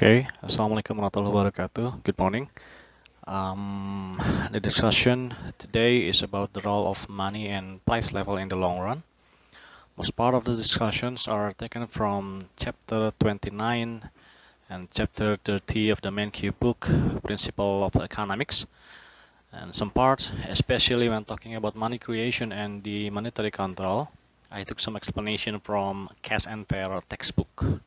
Okay, Assalamualaikum warahmatullahi wabarakatuh. Good morning. Um, the discussion today is about the role of money and price level in the long run. Most part of the discussions are taken from chapter 29 and chapter 30 of the Mankiw book, Principle of Economics. And some parts, especially when talking about money creation and the monetary control, I took some explanation from Case and Fair textbook.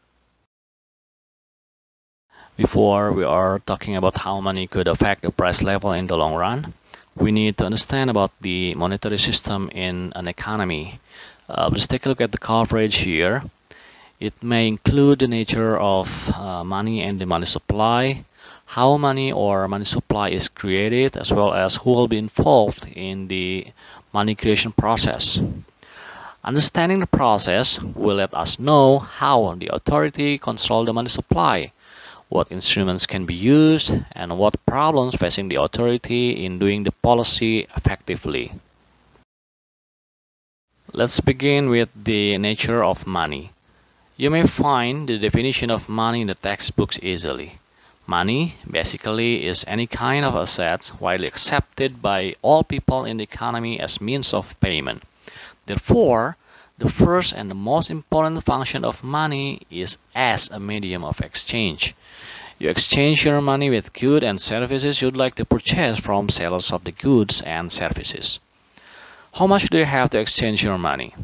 Before we are talking about how money could affect the price level in the long run, we need to understand about the monetary system in an economy. Uh, let's take a look at the coverage here. It may include the nature of uh, money and the money supply, how money or money supply is created, as well as who will be involved in the money creation process. Understanding the process will let us know how the authority control the money supply what instruments can be used, and what problems facing the authority in doing the policy effectively. Let's begin with the nature of money. You may find the definition of money in the textbooks easily. Money basically is any kind of asset widely accepted by all people in the economy as means of payment. Therefore, the first and the most important function of money is as a medium of exchange. You exchange your money with goods and services you'd like to purchase from sellers of the goods and services. How much do you have to exchange your money?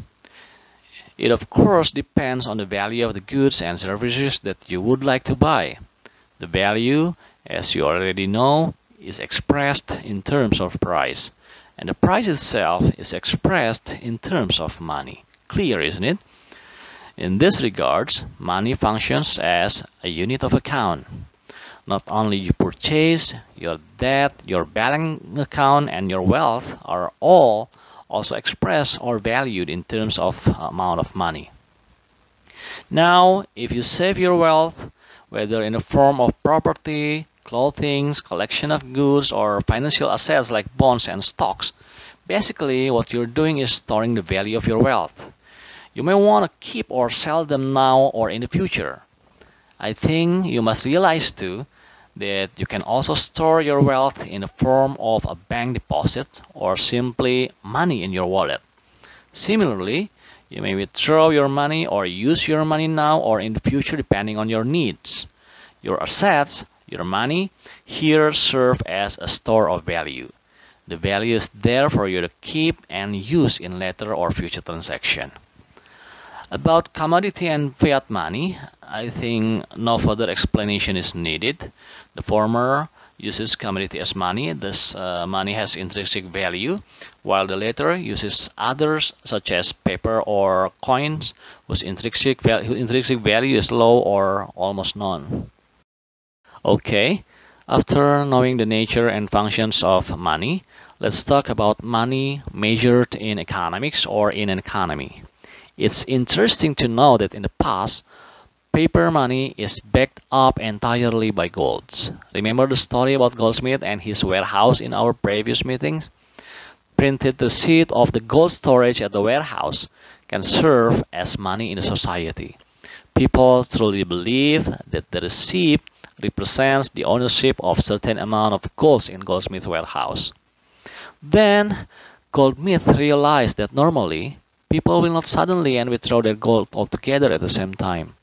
It of course depends on the value of the goods and services that you would like to buy. The value, as you already know, is expressed in terms of price, and the price itself is expressed in terms of money. Clear, isn't it? In this regards, money functions as a unit of account. Not only you purchase, your debt, your bank account, and your wealth are all also expressed or valued in terms of amount of money. Now, if you save your wealth, whether in the form of property, clothing, collection of goods, or financial assets like bonds and stocks, basically what you're doing is storing the value of your wealth. You may want to keep or sell them now or in the future. I think you must realize too that you can also store your wealth in the form of a bank deposit or simply money in your wallet. Similarly, you may withdraw your money or use your money now or in the future depending on your needs. Your assets, your money, here serve as a store of value. The value is there for you to keep and use in later or future transaction. About commodity and fiat money, I think no further explanation is needed. The former uses commodity as money, this uh, money has intrinsic value, while the latter uses others such as paper or coins whose intrinsic, val intrinsic value is low or almost none. Okay, after knowing the nature and functions of money, let's talk about money measured in economics or in an economy. It's interesting to know that in the past, paper money is backed up entirely by golds. Remember the story about Goldsmith and his warehouse in our previous meetings? Printed receipt of the gold storage at the warehouse can serve as money in the society. People truly believe that the receipt represents the ownership of certain amount of gold in Goldsmith warehouse. Then Goldsmith realized that normally people will not suddenly and withdraw their gold altogether at the same time.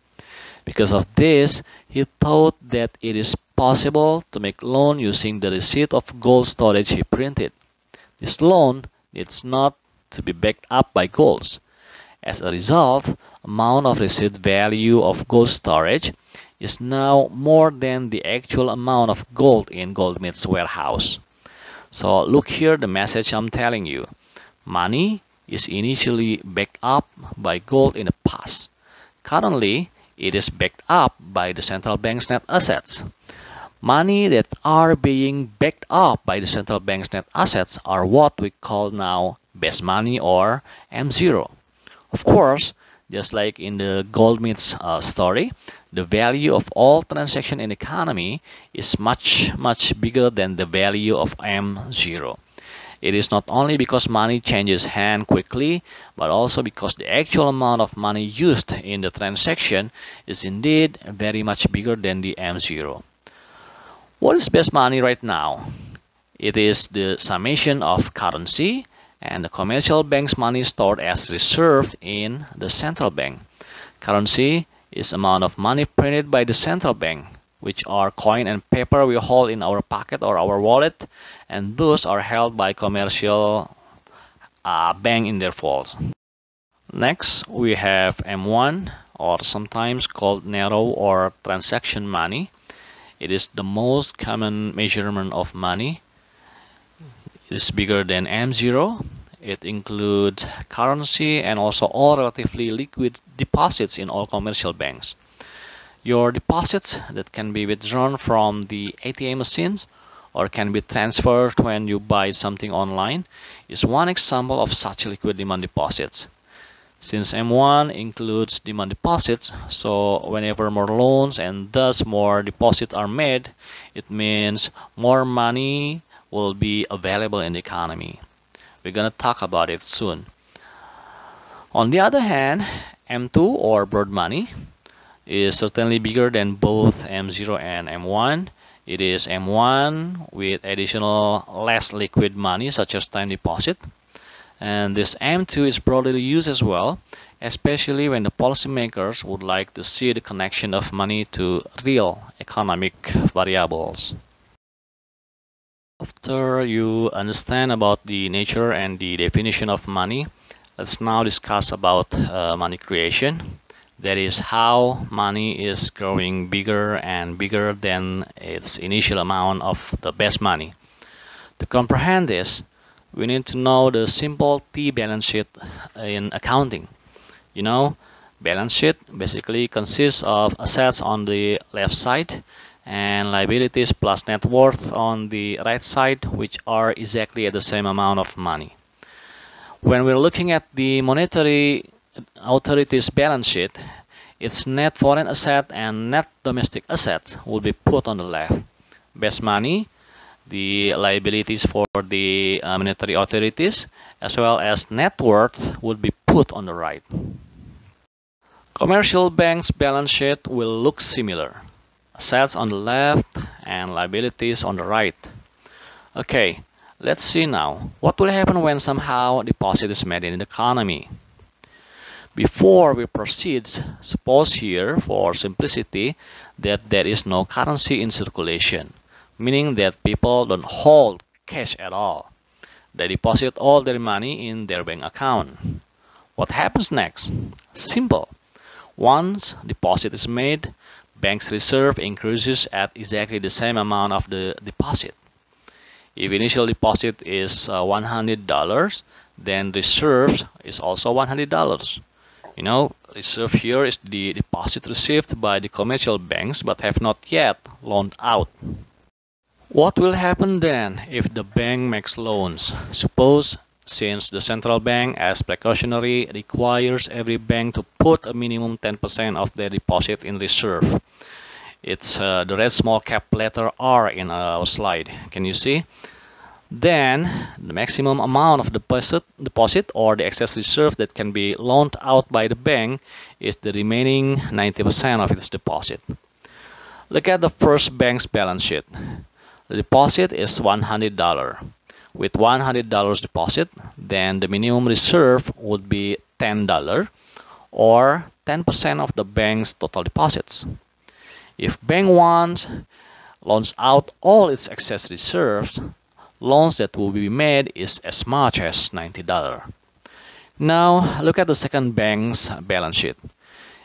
Because of this, he thought that it is possible to make loan using the receipt of gold storage he printed. This loan needs not to be backed up by golds. As a result, amount of receipt value of gold storage is now more than the actual amount of gold in Goldsmith's warehouse. So look here the message I'm telling you. Money is initially backed up by gold in the past. Currently, it is backed up by the central bank's net assets. Money that are being backed up by the central bank's net assets are what we call now base money or M0. Of course, just like in the Goldsmith's uh, story, the value of all transaction in the economy is much, much bigger than the value of M0. It is not only because money changes hand quickly, but also because the actual amount of money used in the transaction is indeed very much bigger than the M0. What is base money right now? It is the summation of currency and the commercial bank's money stored as reserve in the central bank. Currency is amount of money printed by the central bank which are coin and paper we hold in our pocket or our wallet and those are held by commercial uh, bank in their vaults. Next we have M1 or sometimes called narrow or transaction money. It is the most common measurement of money. It is bigger than M0. It includes currency and also all relatively liquid deposits in all commercial banks. Your deposits that can be withdrawn from the ATM machines or can be transferred when you buy something online is one example of such liquid demand deposits. Since M1 includes demand deposits, so whenever more loans and thus more deposits are made, it means more money will be available in the economy. We're going to talk about it soon. On the other hand, M2 or broad money is certainly bigger than both M0 and M1. It is M1 with additional less liquid money such as time deposit. And this M2 is broadly used as well, especially when the policymakers would like to see the connection of money to real economic variables. After you understand about the nature and the definition of money, let's now discuss about uh, money creation that is how money is growing bigger and bigger than its initial amount of the base money. To comprehend this, we need to know the simple T balance sheet in accounting. You know, balance sheet basically consists of assets on the left side and liabilities plus net worth on the right side which are exactly at the same amount of money. When we're looking at the monetary authority's balance sheet, its net foreign asset and net domestic assets will be put on the left. Base money, the liabilities for the uh, monetary authorities, as well as net worth would be put on the right. Commercial banks' balance sheet will look similar. Assets on the left and liabilities on the right. Okay, let's see now. What will happen when somehow deposit is made in the economy? Before we proceed, suppose here for simplicity that there is no currency in circulation, meaning that people don't hold cash at all. They deposit all their money in their bank account. What happens next? Simple. Once deposit is made, bank's reserve increases at exactly the same amount of the deposit. If initial deposit is uh, $100, then reserve is also $100 you know reserve here is the deposit received by the commercial banks but have not yet loaned out. What will happen then if the bank makes loans? Suppose since the central bank as precautionary requires every bank to put a minimum 10% of their deposit in reserve. It's uh, the red small cap letter R in our slide. Can you see then the maximum amount of deposit, deposit or the excess reserve that can be loaned out by the bank is the remaining 90% of its deposit. Look at the first bank's balance sheet. The deposit is $100. With $100 deposit, then the minimum reserve would be $10 or 10% of the bank's total deposits. If Bank 1 loans out all its excess reserves, loans that will be made is as much as $90. Now look at the second bank's balance sheet.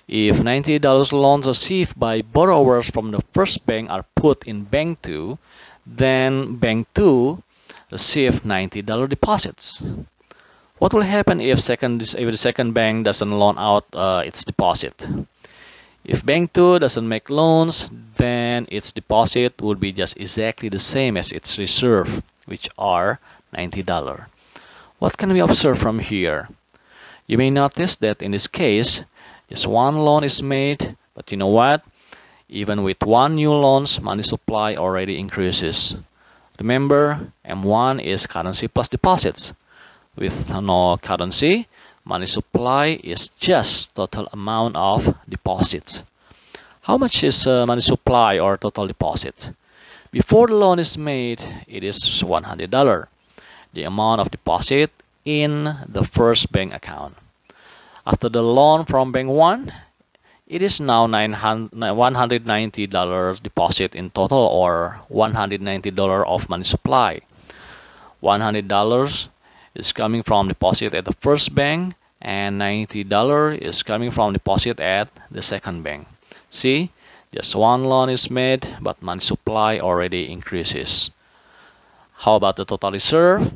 If $90 loans received by borrowers from the first bank are put in Bank 2, then Bank 2 receive $90 deposits. What will happen if, second, if the second bank doesn't loan out uh, its deposit? If Bank 2 doesn't make loans, then its deposit would be just exactly the same as its reserve which are $90. What can we observe from here? You may notice that in this case, just one loan is made, but you know what? Even with one new loans, money supply already increases. Remember, M1 is currency plus deposits. With no currency, money supply is just total amount of deposits. How much is uh, money supply or total deposit? Before the loan is made, it is $100, the amount of deposit in the first bank account. After the loan from Bank 1, it is now $190 deposit in total or $190 of money supply. $100 is coming from deposit at the first bank and $90 is coming from deposit at the second bank. See, just one loan is made, but money supply already increases. How about the total reserve?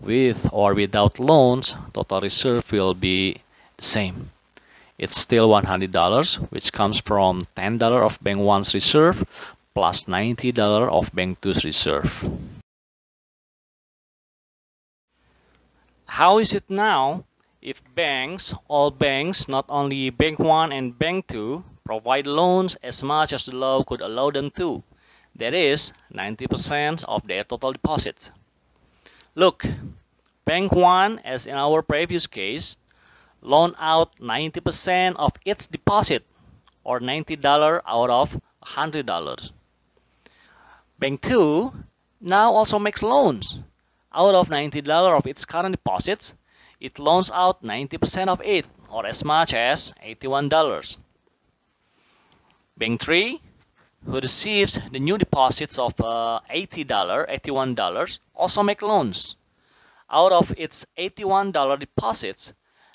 With or without loans, total reserve will be the same. It's still $100, which comes from $10 of Bank 1's reserve plus $90 of Bank 2's reserve. How is it now if banks, all banks, not only Bank 1 and Bank 2, provide loans as much as the law could allow them to? That is 90% of their total deposits. Look, Bank 1, as in our previous case, loan out 90% of its deposit or $90 out of $100. Bank 2 now also makes loans. Out of $90 of its current deposits, it loans out 90% of it or as much as $81. Bank 3, who receives the new deposits of uh, $80, $81, also make loans. Out of its $81 deposits,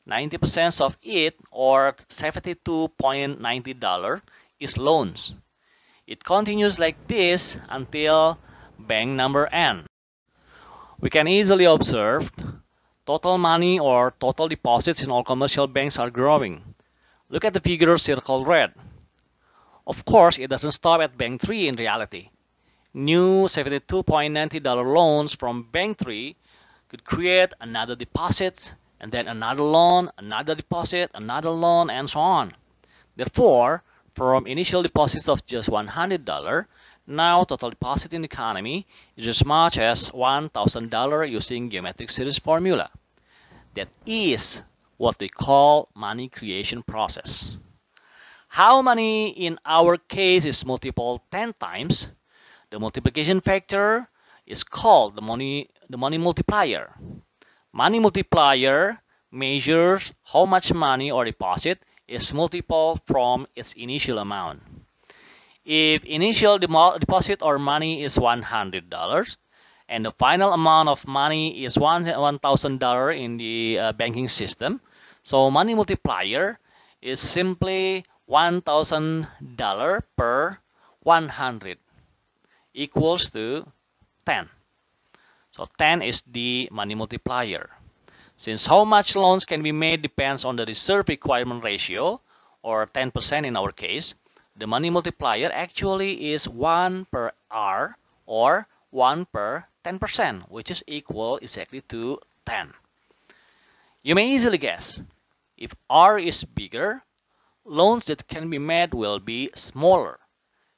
90% of it, or $72.90, is loans. It continues like this until bank number n. We can easily observe total money or total deposits in all commercial banks are growing. Look at the figure circled red. Of course, it doesn't stop at Bank 3 in reality. New $72.90 loans from Bank 3 could create another deposit and then another loan, another deposit, another loan, and so on. Therefore, from initial deposits of just $100, now total deposit in economy is as much as $1,000 using geometric series formula. That is what we call money creation process. How money in our case is multiple 10 times, the multiplication factor is called the money, the money multiplier. Money multiplier measures how much money or deposit is multiple from its initial amount. If initial deposit or money is $100 and the final amount of money is $1,000 in the uh, banking system, so money multiplier is simply $1,000 per 100 equals to 10. So 10 is the money multiplier. Since how much loans can be made depends on the reserve requirement ratio, or 10% in our case, the money multiplier actually is 1 per R or 1 per 10%, which is equal exactly to 10. You may easily guess, if R is bigger, loans that can be made will be smaller,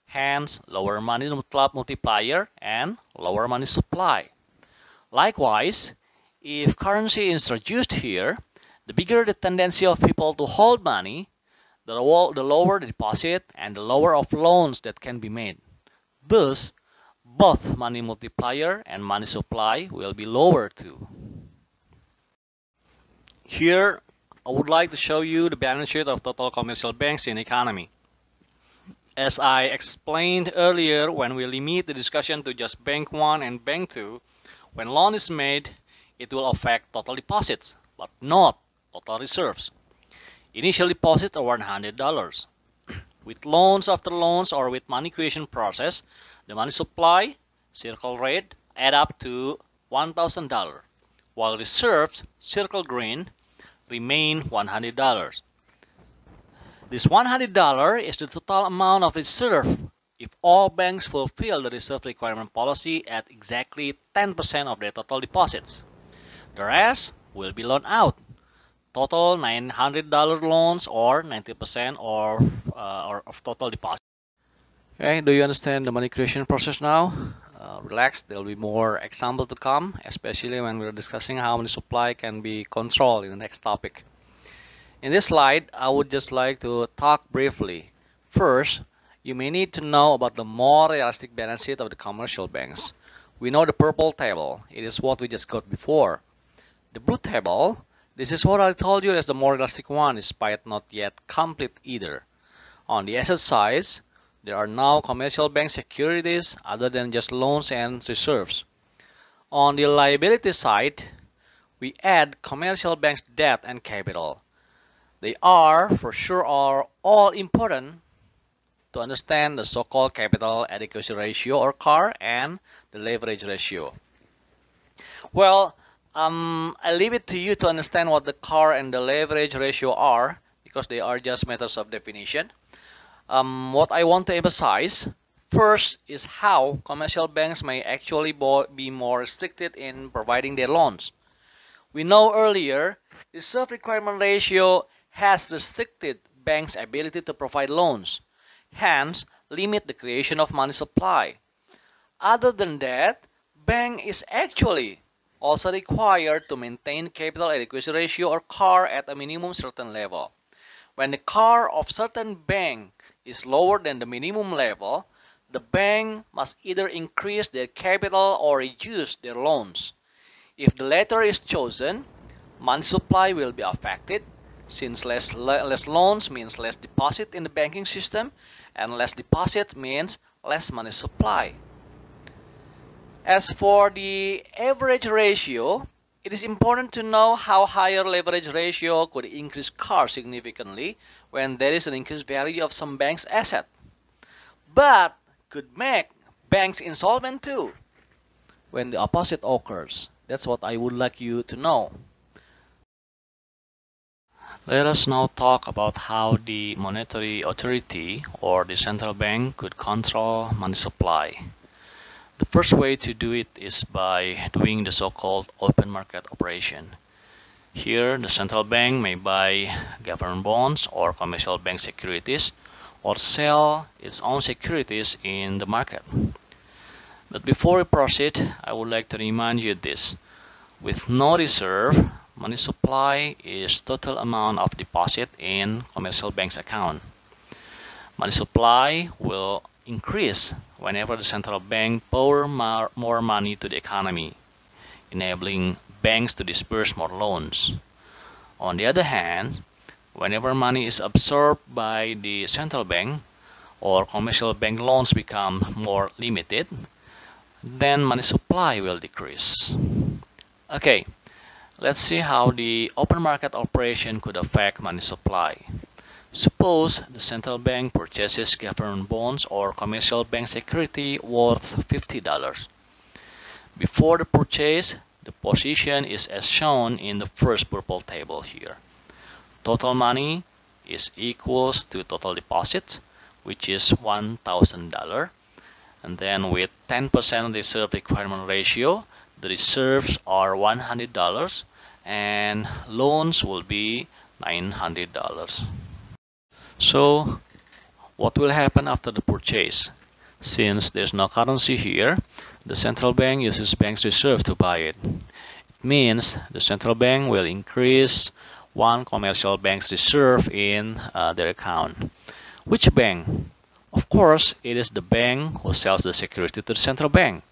hence lower money multiplier and lower money supply. Likewise, if currency is reduced here, the bigger the tendency of people to hold money, the, the lower the deposit and the lower of loans that can be made. Thus, both money multiplier and money supply will be lower too. Here, I would like to show you the balance sheet of total commercial banks in economy. As I explained earlier when we limit the discussion to just Bank 1 and Bank 2, when loan is made, it will affect total deposits, but not total reserves. Initial deposits are $100. with loans after loans or with money creation process, the money supply, circle red, add up to $1,000, while reserves, circle green, remain $100. This $100 is the total amount of reserve if all banks fulfill the reserve requirement policy at exactly 10% of their total deposits. The rest will be loaned out. Total $900 loans or 90% or, uh, or of total deposit. Okay, do you understand the money creation process now? uh, relax. There will be more example to come, especially when we're discussing how money supply can be controlled in the next topic. In this slide, I would just like to talk briefly. First, you may need to know about the more realistic balance sheet of the commercial banks. We know the purple table. It is what we just got before. The blue table, this is what I told you as the more realistic one, is despite not yet complete either. On the asset side, there are now commercial bank securities other than just loans and reserves. On the liability side, we add commercial banks debt and capital. They are, for sure, are all important to understand the so-called capital adequacy ratio or CAR and the leverage ratio. Well, um, I leave it to you to understand what the CAR and the leverage ratio are because they are just matters of definition. Um, what I want to emphasize first is how commercial banks may actually be more restricted in providing their loans. We know earlier the self-requirement ratio has restricted banks' ability to provide loans, hence limit the creation of money supply. Other than that, bank is actually also required to maintain capital adequacy ratio or CAR at a minimum certain level. When the CAR of certain bank is lower than the minimum level, the bank must either increase their capital or reduce their loans. If the latter is chosen, money supply will be affected since less, less loans means less deposit in the banking system and less deposit means less money supply. As for the leverage ratio, it is important to know how higher leverage ratio could increase CAR significantly when there is an increased value of some bank's asset, but could make banks insolvent too when the opposite occurs. That's what I would like you to know. Let us now talk about how the monetary authority or the central bank could control money supply. The first way to do it is by doing the so-called open market operation. Here, the central bank may buy government bonds or commercial bank securities or sell its own securities in the market. But before we proceed, I would like to remind you this. With no reserve, money supply is total amount of deposit in commercial bank's account. Money supply will increase whenever the central bank pour more money to the economy, enabling banks to disperse more loans. On the other hand, whenever money is absorbed by the central bank or commercial bank loans become more limited, then money supply will decrease. Okay, let's see how the open market operation could affect money supply. Suppose the central bank purchases government bonds or commercial bank security worth $50. Before the purchase, the position is as shown in the first purple table here. Total money is equals to total deposit, which is $1,000. And then with 10% reserve requirement ratio, the reserves are $100 and loans will be $900. So what will happen after the purchase? Since there's no currency here, the central bank uses bank's reserve to buy it. It means the central bank will increase one commercial bank's reserve in uh, their account. Which bank? Of course, it is the bank who sells the security to the central bank.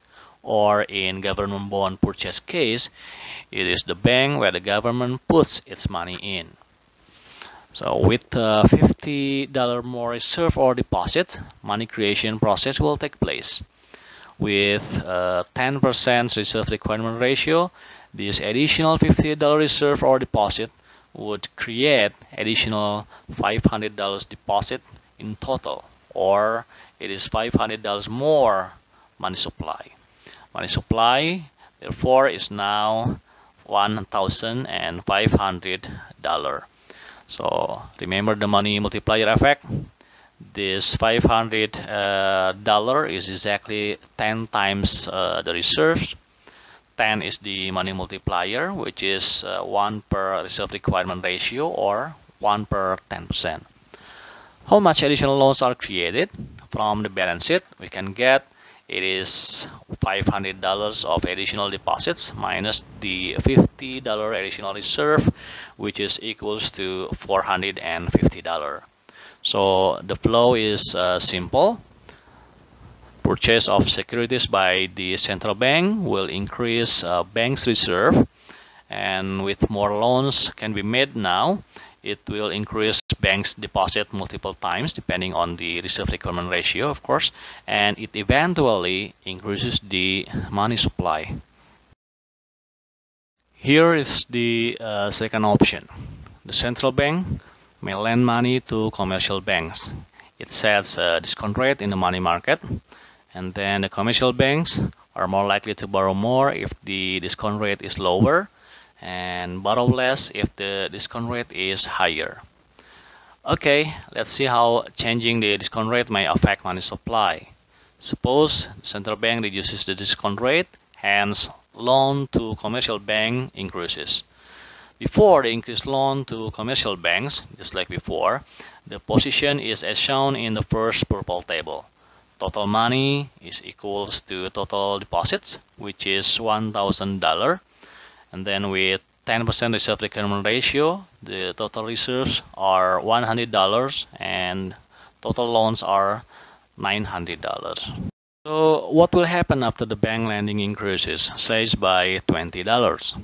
Or in government bond purchase case, it is the bank where the government puts its money in. So with uh, $50 more reserve or deposit, money creation process will take place with 10% uh, reserve requirement ratio, this additional $50 reserve or deposit would create additional $500 deposit in total or it is $500 more money supply. Money supply therefore is now $1,500. So remember the money multiplier effect? This 500 uh, dollar is exactly 10 times uh, the reserves. 10 is the money multiplier which is uh, 1 per reserve requirement ratio or 1 per 10% how much additional loans are created? From the balance sheet we can get it is $500 of additional deposits minus the $50 additional reserve which is equals to $450 so the flow is uh, simple. Purchase of securities by the central bank will increase uh, bank's reserve. And with more loans can be made now it will increase bank's deposit multiple times depending on the reserve requirement ratio of course and it eventually increases the money supply. Here is the uh, second option. The central bank may lend money to commercial banks. It sets a discount rate in the money market and then the commercial banks are more likely to borrow more if the discount rate is lower and borrow less if the discount rate is higher. Okay, let's see how changing the discount rate may affect money supply. Suppose central bank reduces the discount rate, hence loan to commercial bank increases. Before the increased loan to commercial banks, just like before, the position is as shown in the first purple table. Total money is equals to total deposits, which is $1,000 and then with 10% reserve requirement ratio. The total reserves are $100 and total loans are $900 so what will happen after the bank lending increases? Says by $20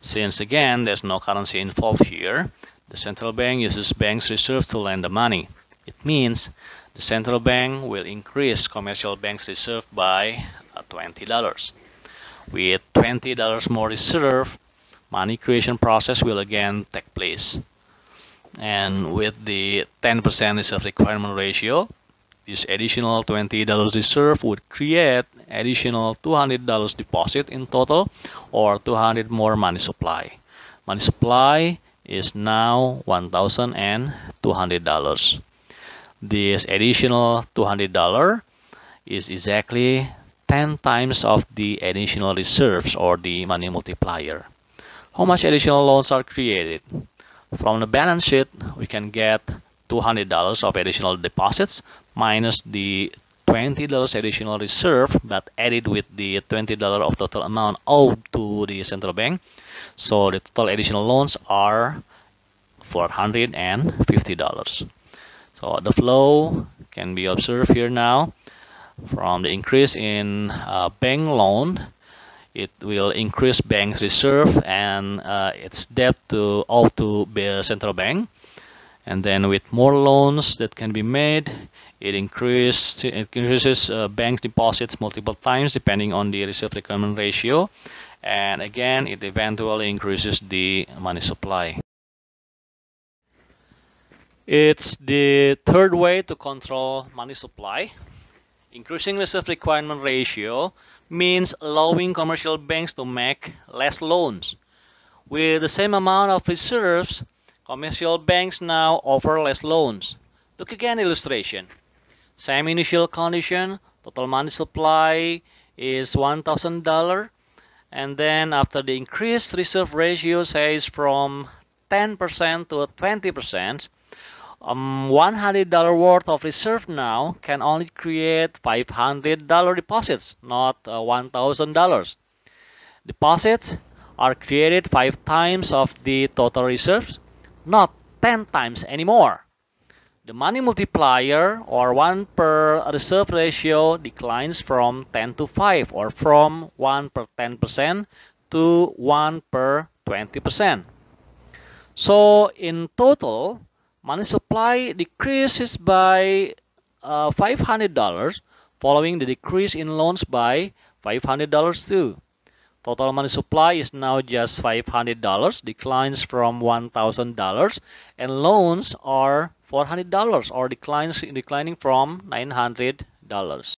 since again there's no currency involved here the central bank uses bank's reserve to lend the money. It means the central bank will increase commercial bank's reserve by $20 with $20 more reserve, money creation process will again take place. And with the 10% reserve requirement ratio, this additional $20 reserve would create additional $200 deposit in total or 200 more money supply. Money supply is now $1,200. This additional $200 is exactly 10 times of the additional reserves or the money multiplier. How much additional loans are created? From the balance sheet, we can get $200 of additional deposits minus the $20 additional reserve that added with the $20 of total amount owed to the central bank. So the total additional loans are $450. So the flow can be observed here now from the increase in uh, bank loan it will increase bank's reserve and uh, its debt to all to the central bank. And then with more loans that can be made it increases it increases uh, bank deposits multiple times depending on the reserve requirement ratio. And again it eventually increases the money supply. It's the third way to control money supply. Increasing reserve requirement ratio means allowing commercial banks to make less loans. With the same amount of reserves, commercial banks now offer less loans. Look again illustration. Same initial condition, total money supply is $1,000 and then after the increased reserve ratio says from 10% to 20%, um, $100 worth of reserve now can only create $500 deposits, not uh, $1,000. Deposits are created 5 times of the total reserves, not 10 times anymore. The money multiplier or 1 per reserve ratio declines from 10 to 5 or from 1 per 10% to 1 per 20%. So in total, money supply decreases by uh, $500 following the decrease in loans by $500 too. Total money supply is now just $500, declines from $1,000, and loans are $400 or declines declining from $900.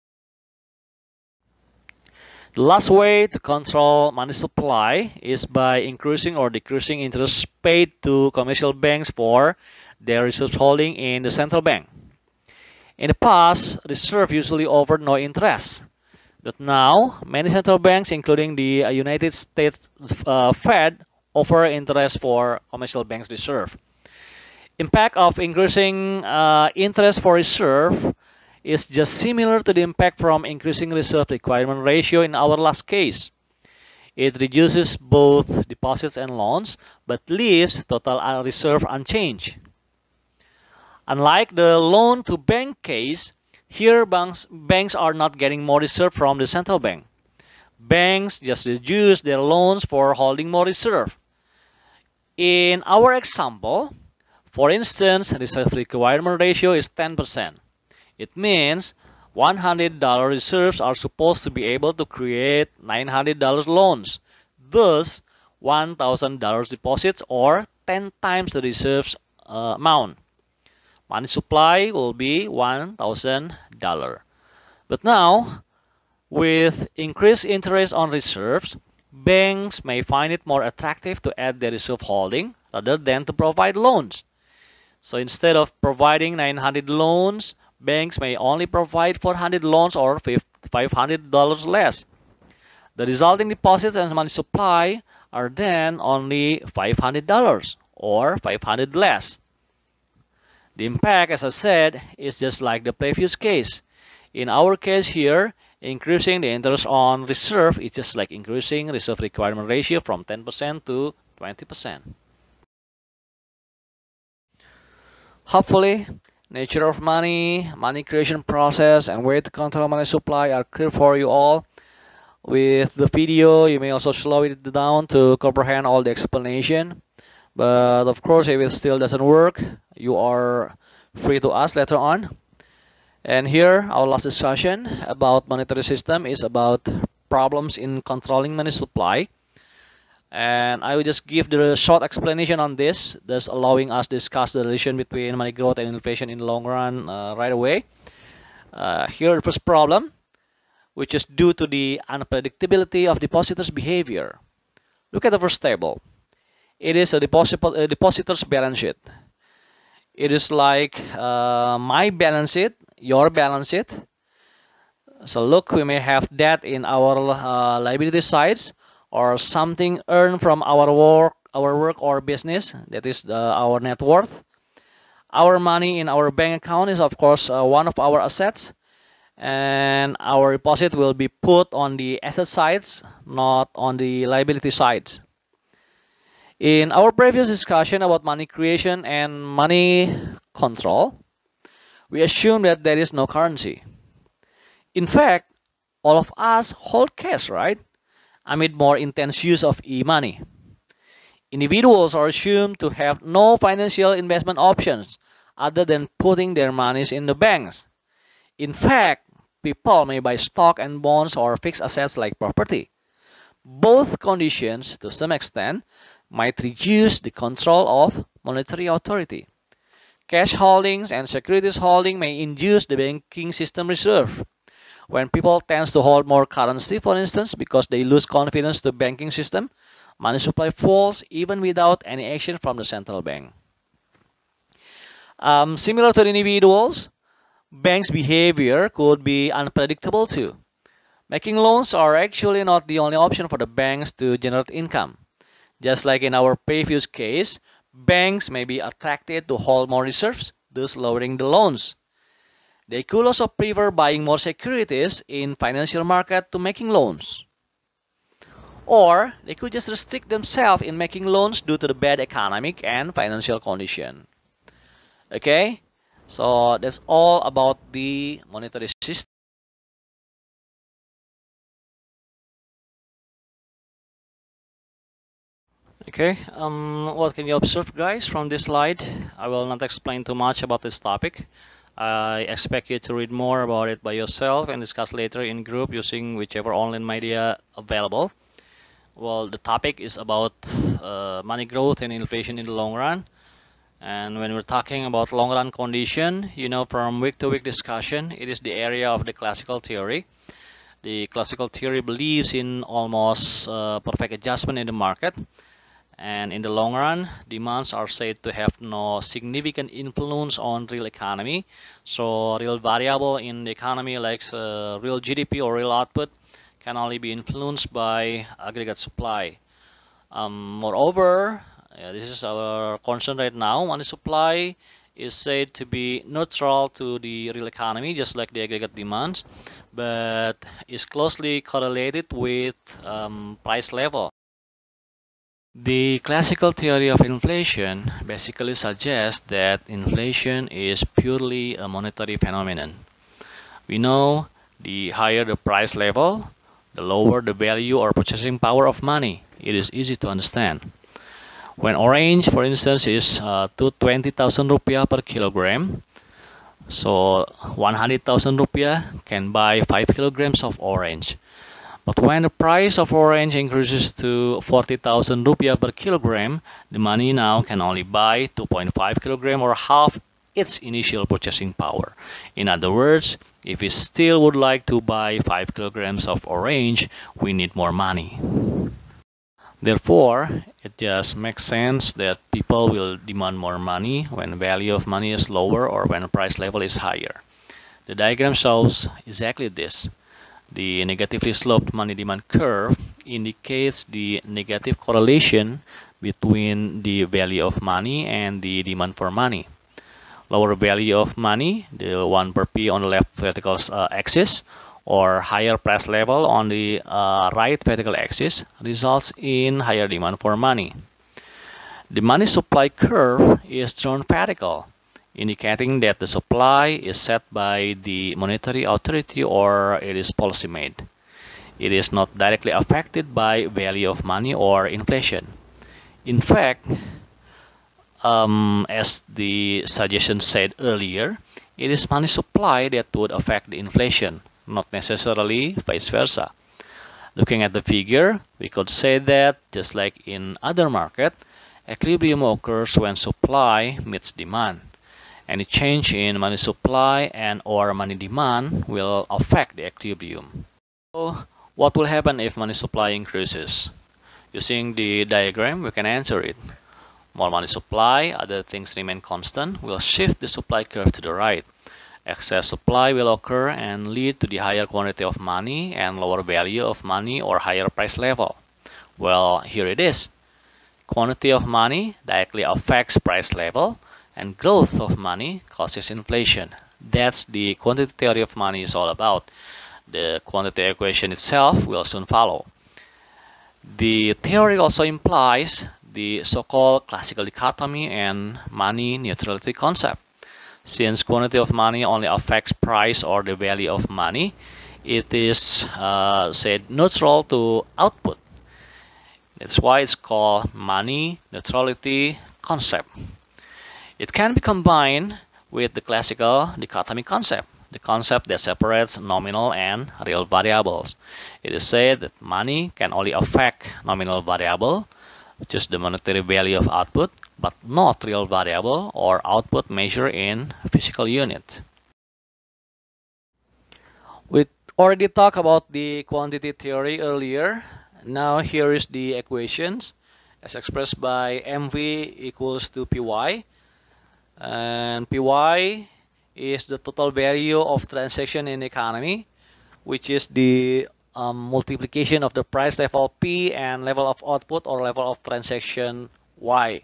The last way to control money supply is by increasing or decreasing interest paid to commercial banks for their reserve holding in the central bank. In the past, reserve usually offered no interest. But now, many central banks, including the uh, United States uh, Fed, offer interest for commercial banks reserve. Impact of increasing uh, interest for reserve is just similar to the impact from increasing reserve requirement ratio in our last case. It reduces both deposits and loans, but leaves total reserve unchanged. Unlike the loan to bank case, here banks, banks are not getting more reserve from the central bank. Banks just reduce their loans for holding more reserve. In our example, for instance, reserve requirement ratio is 10%. It means $100 reserves are supposed to be able to create $900 loans. Thus, $1,000 deposits or 10 times the reserves uh, amount. Money supply will be $1,000. But now, with increased interest on reserves, banks may find it more attractive to add their reserve holding rather than to provide loans. So instead of providing 900 loans, banks may only provide 400 loans or $500 less. The resulting deposits and money supply are then only $500 or 500 less. The impact, as I said, is just like the previous case. In our case here, increasing the interest on reserve is just like increasing reserve requirement ratio from 10% to 20%. Hopefully, nature of money, money creation process, and way to control money supply are clear for you all. With the video, you may also slow it down to comprehend all the explanation. But of course, if it still doesn't work, you are free to ask later on. And here, our last discussion about monetary system is about problems in controlling money supply. And I will just give the short explanation on this, thus allowing us to discuss the relation between money growth and inflation in the long run uh, right away. Uh, here, the first problem, which is due to the unpredictability of depositors' behavior. Look at the first table. It is a, deposit, a depositor's balance sheet. It is like uh, my balance sheet, your balance sheet. So look, we may have debt in our uh, liability sides or something earned from our work our work or business that is the, our net worth our money in our bank account is of course uh, one of our assets and our deposit will be put on the asset sides not on the liability sides in our previous discussion about money creation and money control we assume that there is no currency in fact all of us hold cash right amid more intense use of e-money. Individuals are assumed to have no financial investment options other than putting their monies in the banks. In fact, people may buy stock and bonds or fixed assets like property. Both conditions, to some extent, might reduce the control of monetary authority. Cash holdings and securities holding may induce the banking system reserve. When people tends to hold more currency, for instance, because they lose confidence to banking system, money supply falls even without any action from the central bank. Um, similar to the individuals, banks' behavior could be unpredictable too. Making loans are actually not the only option for the banks to generate income. Just like in our previous case, banks may be attracted to hold more reserves, thus lowering the loans. They could also prefer buying more securities in financial market to making loans. Or they could just restrict themselves in making loans due to the bad economic and financial condition. Okay, so that's all about the monetary system. Okay, um, what can you observe guys from this slide? I will not explain too much about this topic. I expect you to read more about it by yourself and discuss later in group using whichever online media available. Well, the topic is about uh, money growth and inflation in the long run. And when we're talking about long run condition, you know, from week to week discussion, it is the area of the classical theory. The classical theory believes in almost uh, perfect adjustment in the market and in the long run demands are said to have no significant influence on real economy. So real variable in the economy like uh, real GDP or real output can only be influenced by aggregate supply. Um, moreover this is our concern right now. Money supply is said to be neutral to the real economy, just like the aggregate demands, but is closely correlated with um, price level. The classical theory of inflation basically suggests that inflation is purely a monetary phenomenon. We know the higher the price level, the lower the value or purchasing power of money. It is easy to understand. When orange, for instance, is uh, 220,000 rupiah per kilogram, so 100,000 rupiah can buy 5 kilograms of orange. But when the price of orange increases to 40,000 rupiah per kilogram, the money now can only buy 2.5 kilogram or half its initial purchasing power. In other words, if we still would like to buy 5 kilograms of orange, we need more money. Therefore, it just makes sense that people will demand more money when value of money is lower or when price level is higher. The diagram shows exactly this. The negatively sloped money demand curve indicates the negative correlation between the value of money and the demand for money. Lower value of money, the 1 per P on the left vertical uh, axis, or higher price level on the uh, right vertical axis results in higher demand for money. The money supply curve is drawn vertical indicating that the supply is set by the monetary authority or it is policy made. It is not directly affected by value of money or inflation. In fact, um, as the suggestion said earlier, it is money supply that would affect the inflation, not necessarily vice versa. Looking at the figure, we could say that, just like in other market, equilibrium occurs when supply meets demand. Any change in money supply and or money demand will affect the equilibrium. So what will happen if money supply increases? Using the diagram, we can answer it. More money supply, other things remain constant, will shift the supply curve to the right. Excess supply will occur and lead to the higher quantity of money and lower value of money or higher price level. Well, here it is. Quantity of money directly affects price level and growth of money causes inflation. That's the quantity theory of money is all about. The quantity equation itself will soon follow. The theory also implies the so-called classical dichotomy and money neutrality concept. Since quantity of money only affects price or the value of money, it is uh, said neutral to output. That's why it's called money neutrality concept. It can be combined with the classical dichotomy concept, the concept that separates nominal and real variables. It is said that money can only affect nominal variable, just the monetary value of output, but not real variable or output measured in physical unit. We already talked about the quantity theory earlier. Now here is the equations as expressed by MV equals to PY and py is the total value of transaction in economy which is the um, multiplication of the price level p and level of output or level of transaction y.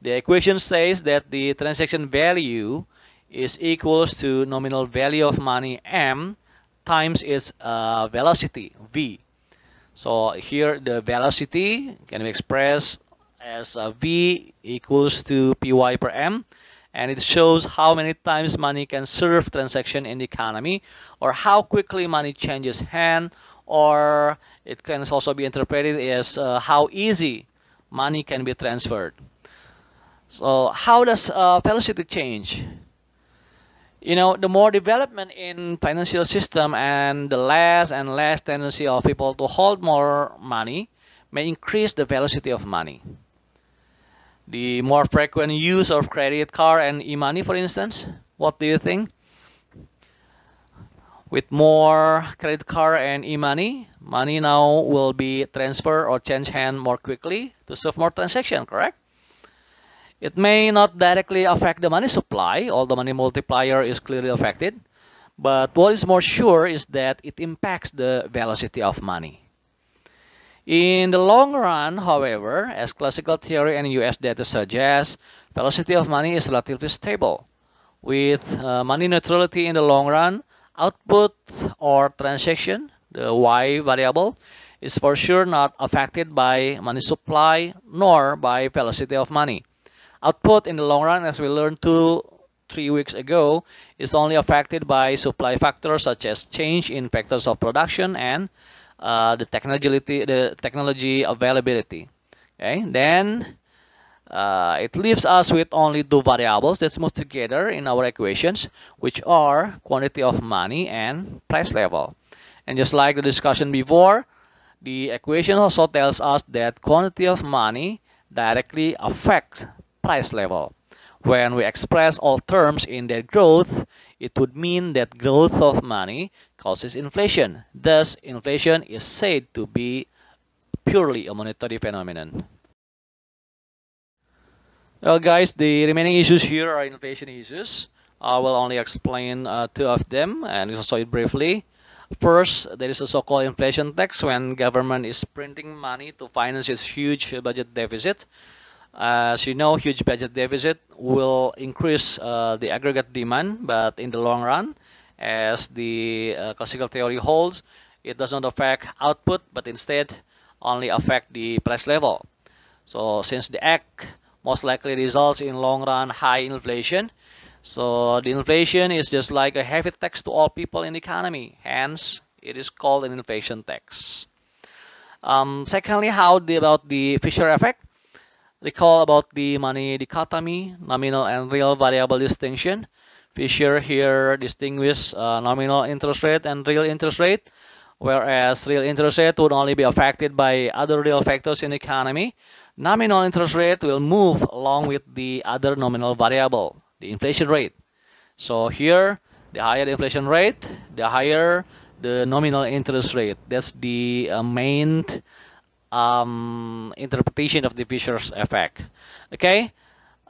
The equation says that the transaction value is equals to nominal value of money m times its uh, velocity v. So here the velocity can be expressed as uh, v equals to py per m and it shows how many times money can serve transaction in the economy or how quickly money changes hand or it can also be interpreted as uh, how easy money can be transferred. So how does uh, velocity change? You know, the more development in financial system and the less and less tendency of people to hold more money may increase the velocity of money the more frequent use of credit card and e-money, for instance? What do you think? With more credit card and e-money, money now will be transferred or change hand more quickly to serve more transaction, correct? It may not directly affect the money supply, although money multiplier is clearly affected. But what is more sure is that it impacts the velocity of money. In the long run, however, as classical theory and US data suggest, velocity of money is relatively stable. With uh, money neutrality in the long run, output or transaction, the Y variable, is for sure not affected by money supply nor by velocity of money. Output in the long run, as we learned two, three weeks ago, is only affected by supply factors such as change in factors of production and uh, the technology the technology availability. Okay then uh, it leaves us with only two variables that's move together in our equations which are quantity of money and price level. And just like the discussion before the equation also tells us that quantity of money directly affects price level when we express all terms in their growth it would mean that growth of money causes inflation. Thus, inflation is said to be purely a monetary phenomenon. Well, guys, the remaining issues here are inflation issues. I will only explain uh, two of them and also it briefly. First, there is a so-called inflation tax when government is printing money to finance its huge budget deficit. As you know, huge budget deficit will increase uh, the aggregate demand, but in the long run, as the uh, classical theory holds, it does not affect output, but instead only affect the price level. So since the act most likely results in long run high inflation, so the inflation is just like a heavy tax to all people in the economy. Hence, it is called an inflation tax. Um, secondly, how the, about the Fisher effect? Recall about the money dichotomy, nominal and real variable distinction. Fisher here distinguish uh, nominal interest rate and real interest rate, whereas real interest rate would only be affected by other real factors in the economy. Nominal interest rate will move along with the other nominal variable, the inflation rate. So here, the higher the inflation rate, the higher the nominal interest rate. That's the uh, main um, interpretation of the Fisher's effect. Okay,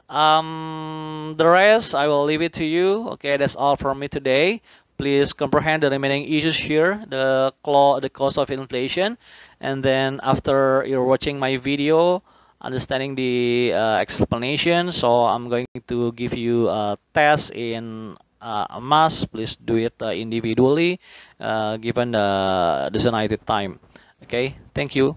um, the rest I will leave it to you. Okay, that's all from me today. Please comprehend the remaining issues here, the the cost of inflation, and then after you're watching my video, understanding the uh, explanation. So I'm going to give you a test in uh, a mass. Please do it uh, individually, uh, given the designated time. Okay, thank you.